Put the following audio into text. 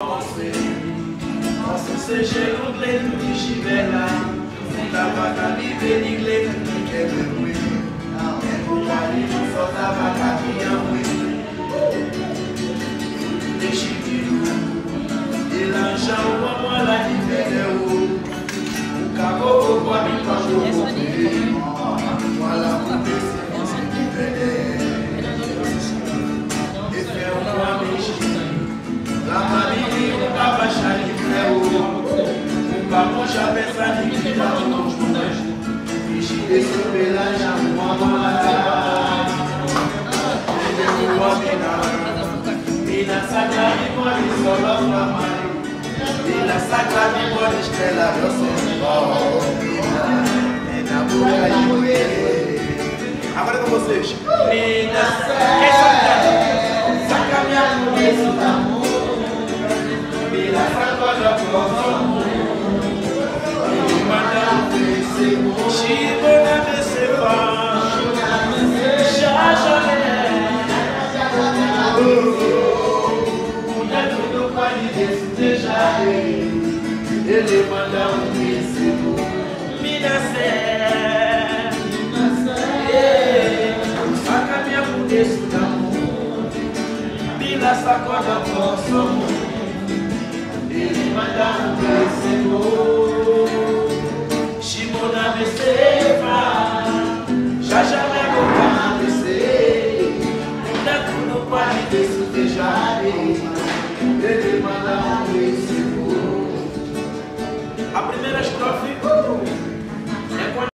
Monsè, monsè se jè kout lè touti jivè la, Fouta baka li venik lè touti kè mè mwè, Mè kouta li nou fouta baka ki an mwè. Lè chiti nou, lè lanjan wap wala ki, Agora com vocês Mina ele manda um míssil. me Minasé, saca é. minha punição da mão. Bila sacoda ele manda um míssil. Shimona me seva, já já leva o carro no tudo pode desfrutar. Ele manda um primeira estrofe. Uh!